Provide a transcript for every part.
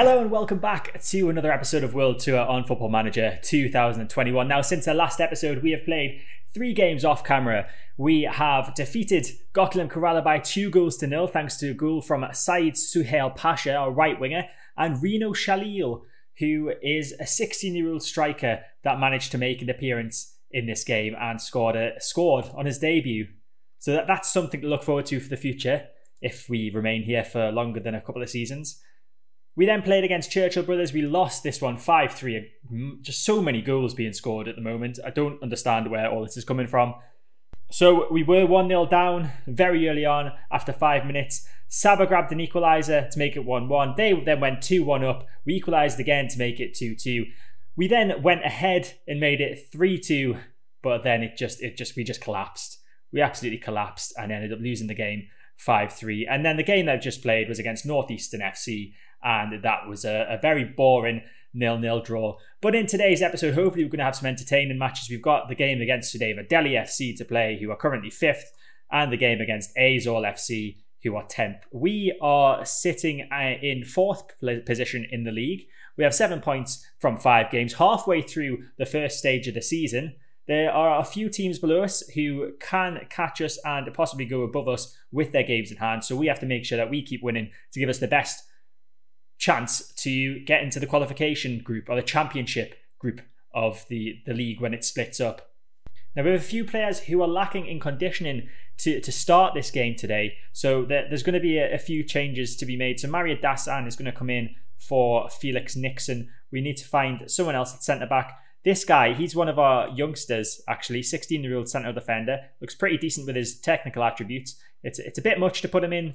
Hello and welcome back to another episode of World Tour on Football Manager 2021. Now, since the last episode, we have played three games off camera. We have defeated Gokulam Kerala by two goals to nil, thanks to a goal from Syed Suhail Pasha, our right winger, and Rino Shalil, who is a 16 year old striker that managed to make an appearance in this game and scored a, scored on his debut. So that, that's something to look forward to for the future if we remain here for longer than a couple of seasons. We then played against Churchill Brothers. We lost this one 5 3. Just so many goals being scored at the moment. I don't understand where all this is coming from. So we were 1 0 down very early on after five minutes. Saba grabbed an equaliser to make it 1 1. They then went 2 1 up. We equalised again to make it 2 2. We then went ahead and made it 3 2, but then it just, it just, we just collapsed. We absolutely collapsed and ended up losing the game 5 3. And then the game that I've just played was against Northeastern FC and that was a, a very boring nil-nil draw. But in today's episode, hopefully we're going to have some entertaining matches. We've got the game against Sudeva Delhi FC to play, who are currently fifth, and the game against Aizawl FC, who are 10th. We are sitting uh, in fourth position in the league. We have seven points from five games, halfway through the first stage of the season. There are a few teams below us who can catch us and possibly go above us with their games in hand. So we have to make sure that we keep winning to give us the best chance to get into the qualification group or the championship group of the, the league when it splits up. Now, we have a few players who are lacking in conditioning to, to start this game today. So there, there's going to be a, a, few changes to be made. So Mario Dasan is going to come in for Felix Nixon. We need to find someone else at centre back. This guy, he's one of our youngsters, actually, 16 year old centre defender. Looks pretty decent with his technical attributes. It's, it's a bit much to put him in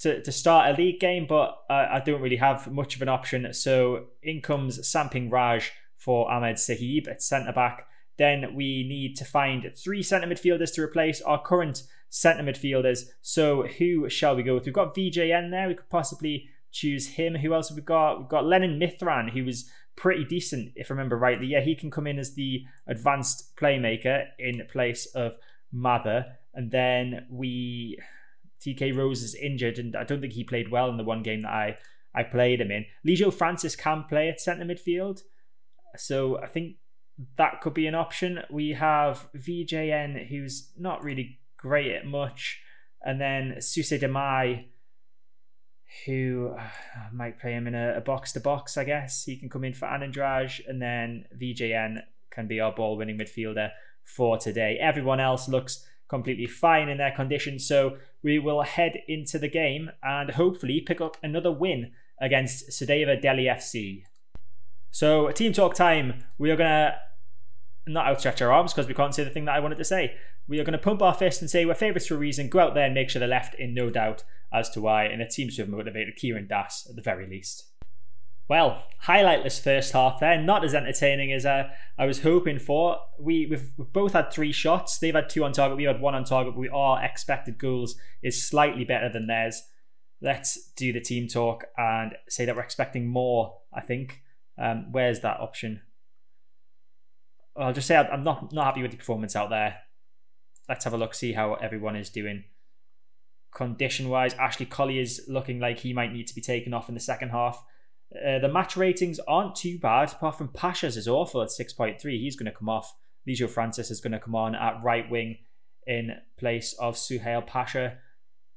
to, to start a league game, but I, I don't really have much of an option. So in comes Samping Raj for Ahmed Sahib at centre back. Then we need to find three centre midfielders to replace our current centre midfielders. So who shall we go with? We've got VJN there. We could possibly choose him. Who else have we got? We've got Lennon Mithran, who was pretty decent, if I remember rightly. Yeah, he can come in as the advanced playmaker in place of Mather. And then we TK Rose is injured, and I don't think he played well in the one game that I I played him in. Lijo Francis can play at centre midfield, so I think that could be an option. We have VJN, who's not really great at much, and then Suse Demai, who uh, might play him in a box to box, I guess. He can come in for Anandraj, and then VJN can be our ball winning midfielder for today. Everyone else looks completely fine in their condition. So we will head into the game and hopefully pick up another win against Sudeva Delhi FC. So, team talk time. We are going to not outstretch our arms because we can't say the thing that I wanted to say. We are going to pump our fist and say we're favourites for a reason. Go out there and make sure they're left in no doubt as to why. And it seems to have motivated Kieran Das at the very least. Well, highlightless first half there, not as entertaining as uh, I was hoping for. We, we've, we've, both had three shots. They've had two on target. We had one on target. We are expected goals is slightly better than theirs. Let's do the team talk and say that we're expecting more. I think. Um, where's that option? I'll just say I'm not not happy with the performance out there. Let's have a look, see how everyone is doing. Condition wise, Ashley Collier is looking like he might need to be taken off in the second half. Uh, the match ratings aren't too bad, apart from Pasha's is awful at 6.3. He's going to come off. Lijo Francis is going to come on at right wing in place of Suhail Pasha.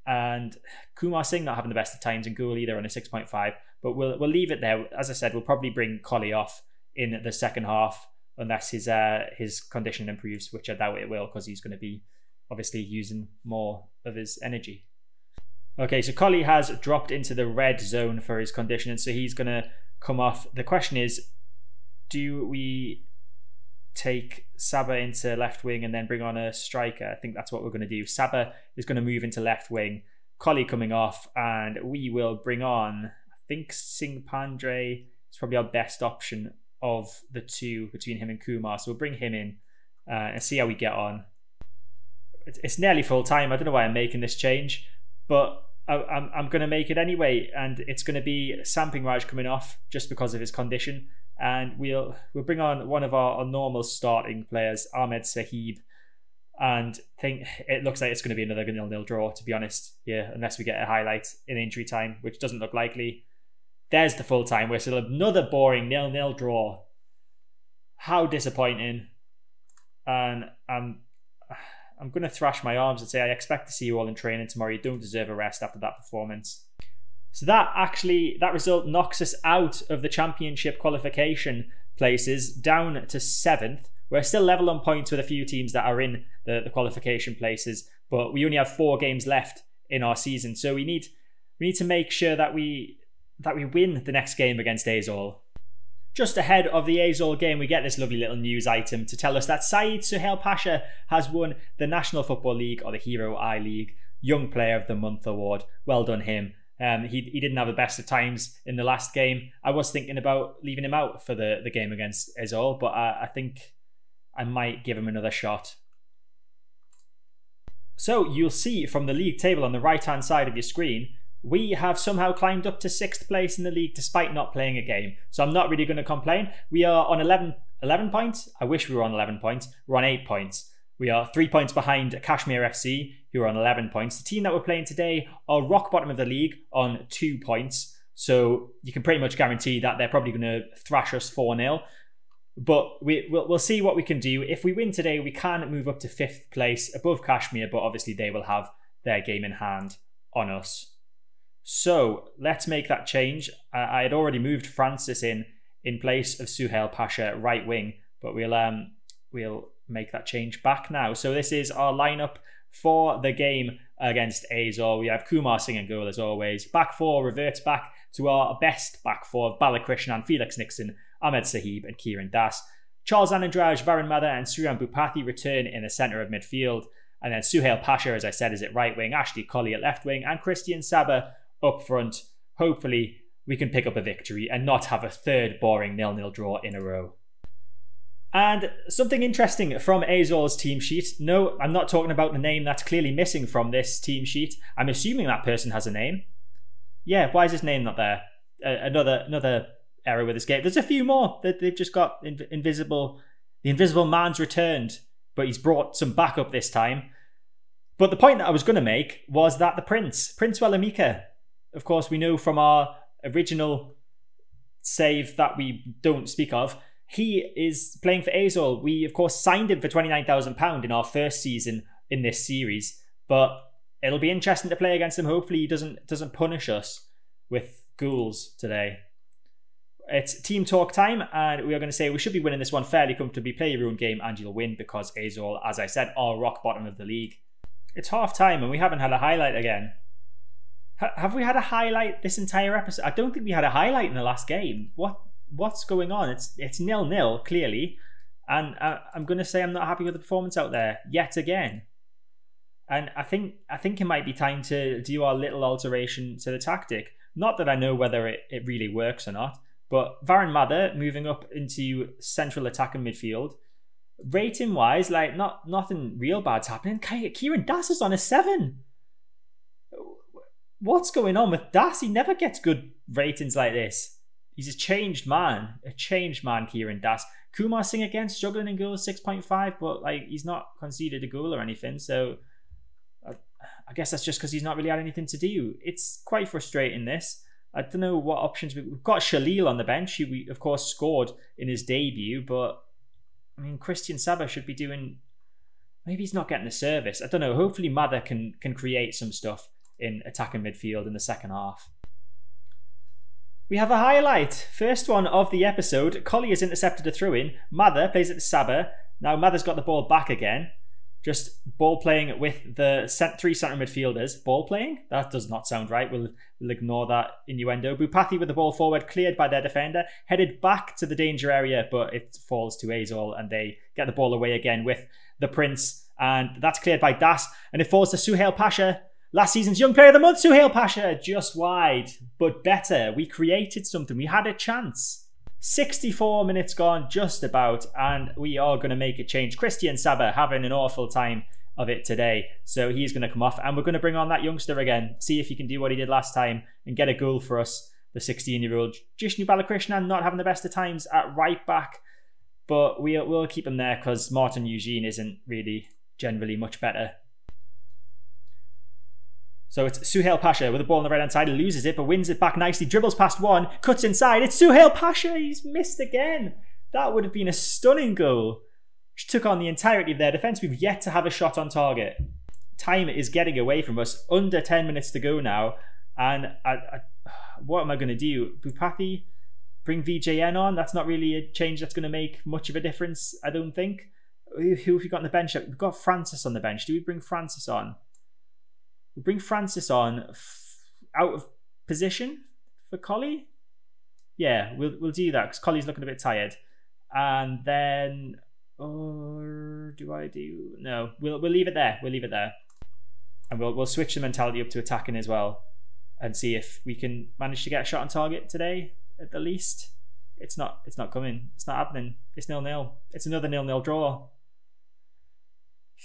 And Kumar Singh not having the best of times in goal either on a 6.5. But we'll, we'll leave it there. As I said, we'll probably bring Collie off in the second half unless his uh, his condition improves, which I doubt it will because he's going to be obviously using more of his energy. Okay, so Collie has dropped into the red zone for his conditioning, so he's going to come off. The question is, do we take Saba into left wing and then bring on a striker? I think that's what we're going to do. Saba is going to move into left wing, Collie coming off, and we will bring on, I think Singh Pandre is probably our best option of the two between him and Kumar. So we'll bring him in uh, and see how we get on. It's nearly full time. I don't know why I'm making this change, but I, am I'm going to make it anyway, and it's going to be Samping Raj coming off just because of his condition, and we'll we'll bring on one of our, our normal starting players, Ahmed Sahib, and think it looks like it's going to be another nil nil draw. To be honest, yeah, unless we get a highlight in injury time, which doesn't look likely. There's the full time whistle. Another boring nil-nil draw. How disappointing. And I'm I'm going to thrash my arms and say I expect to see you all in training tomorrow. You don't deserve a rest after that performance. So that actually that result knocks us out of the championship qualification places down to seventh. We're still level on points with a few teams that are in the, the qualification places, but we only have four games left in our season. So we need we need to make sure that we that we win the next game against Aizawl. Just ahead of the Aizawl game, we get this lovely little news item to tell us that Syed Suhail Pasha has won the National Football League or the Hero I League Young Player of the Month award. Well done him. Um, he, he didn't have the best of times in the last game. I was thinking about leaving him out for the, the game against Aizawl, but I, I think I might give him another shot. So you'll see from the league table on the right hand side of your screen, we have somehow climbed up to sixth place in the league despite not playing a game. So I'm not really going to complain. We are on 11, 11 points. I wish we were on 11 points. We're on 8 points. We are three points behind Kashmir FC, who are on 11 points. The team that we're playing today are rock bottom of the league on two points. So you can pretty much guarantee that they're probably going to thrash us 4 0. But we, we'll, we'll see what we can do. If we win today, we can move up to fifth place above Kashmir, but obviously they will have their game in hand on us. So let's make that change. I had already moved Francis in in place of Suhail Pasha right wing, but we'll um we'll make that change back now. So this is our lineup for the game against Aizawl. We have Kumar Singh and goal as always. Back four reverts back to our best back four of Balakrishnan, Felix Nixon, Ahmed Sahib, and Kieran Das. Charles Anandraj, Varun Mather, and Suryan Bhupathi return in the centre of midfield. And then Suhail Pasha, as I said, is at right wing, Ashley Colley at left wing, and Christian Saba up front. Hopefully, we can pick up a victory and not have a third boring nil-nil draw in a row. And something interesting from Aizawl's team sheet. No, I'm not talking about the name that's clearly missing from this team sheet. I'm assuming that person has a name. Yeah, why is his name not there? Uh, another another error with this game. There's a few more that they've just got inv- invisible. The invisible man's returned, but he's brought some backup this time. But the point that I was going to make was that the prince, Prince Walamika, of course, we know from our original save that we don't speak of he is playing for Aizawl. We, of course, signed him for £29,000 in our first season in this series, but it'll be interesting to play against him. Hopefully, he doesn't doesn't punish us with ghouls today. It's team talk time, and we are going to say we should be winning this one fairly comfortably. Play your own game, and you'll win because Aizawl, as I said, are rock bottom of the league. It's half time, and we haven't had a highlight again. H- have we had a highlight this entire episode? I don't think we had a highlight in the last game. What what's going on? It's it's nil nil clearly, and I, I'm going to say I'm not happy with the performance out there yet again. And I think I think it might be time to do our little alteration to the tactic. Not that I know whether it, it really works or not, but Varun Mather moving up into central attack and midfield. Rating wise, like not nothing real bad's happening. Kieran Das is on a seven. What's going on with Das? He never gets good ratings like this. He's a changed man, a changed man, Kieran Das. Kumar Singh again, struggling in goals, 6.5, but like he's not conceded a goal or anything. So I, I guess that's just because he's not really had anything to do. It's quite frustrating, this. I don't know what options we, we've got. Shalil on the bench, who we, of course, scored in his debut, but I mean, Christian Saba should be doing. Maybe he's not getting the service. I don't know. Hopefully, Mather can can create some stuff in attacking midfield in the second half. We have a highlight. First one of the episode. Colley has intercepted a throw in. Mather plays it to Saba. Now Mather's got the ball back again. Just ball playing with the three centre midfielders. Ball playing? That does not sound right. We'll, we'll ignore that innuendo. Bhupathi with the ball forward, cleared by their defender, headed back to the danger area, but it falls to Aizawl and they get the ball away again with the Prince. And that's cleared by Das. And it falls to Suhail Pasha Last season's Young Player of the Month, Suhail Pasha, just wide, but better. We created something. We had a chance. 64 minutes gone, just about, and we are going to make a change. Christian Saba having an awful time of it today, so he's going to come off, and we're going to bring on that youngster again, see if he can do what he did last time and get a goal for us. The 16 year old Jishnu Balakrishnan not having the best of times at right back, but we'll, we'll keep him there because Martin Eugene isn't really generally much better So it's Suhail Pasha with the ball on the right hand side, He loses it, but wins it back nicely, dribbles past one, cuts inside. It's Suhail Pasha. He's missed again. That would have been a stunning goal, which took on the entirety of their defence. We've yet to have a shot on target. Time is getting away from us. Under 10 minutes to go now. And I, I, what am I going to do? Bhupathi, bring VJN on? That's not really a change that's going to make much of a difference, I don't think. Who, who have we got on the bench? We've got Francis on the bench. Do we bring Francis on? We bring Francis on out of position for Collie. Yeah, we'll we'll do that because Collie's looking a bit tired. And then, or do I do? No, we'll we'll leave it there. We'll leave it there, and we'll we'll switch the mentality up to attacking as well, and see if we can manage to get a shot on target today at the least. It's not it's not coming. It's not happening. It's nil nil. It's another nil nil draw.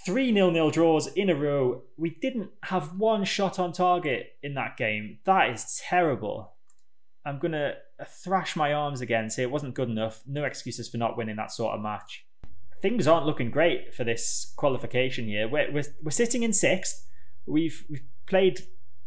Three nil nil draws in a row. We didn't have one shot on target in that game. That is terrible. I'm going to uh, thrash my arms again, say it wasn't good enough. No excuses for not winning that sort of match. Things aren't looking great for this qualification here. We're, we're, we're sitting in sixth. We've, we've played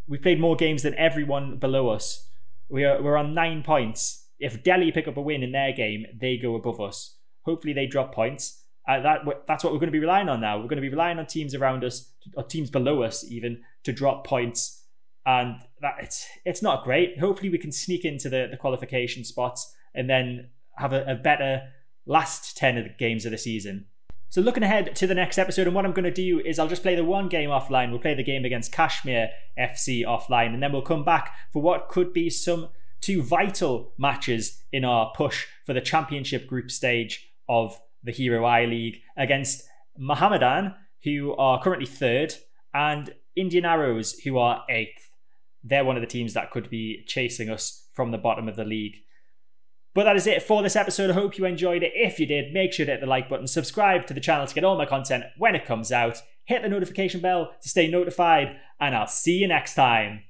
we've played more games than everyone below us. We are, we're on nine points. If Delhi pick up a win in their game, they go above us. Hopefully, they drop points. Uh, that that's what we're going to be relying on now. We're going to be relying on teams around us, or teams below us, even to drop points, and that it's it's not great. Hopefully, we can sneak into the, the qualification spots and then have a, a better last ten of the games of the season. So looking ahead to the next episode, and what I'm going to do is I'll just play the one game offline. We'll play the game against Kashmir FC offline, and then we'll come back for what could be some two vital matches in our push for the championship group stage of the Hero I League against Mohammedan, who are currently third, and Indian Arrows, who are eighth. They're one of the teams that could be chasing us from the bottom of the league. But that is it for this episode. I hope you enjoyed it. If you did, make sure to hit the like button, subscribe to the channel to get all my content when it comes out, hit the notification bell to stay notified, and I'll see you next time.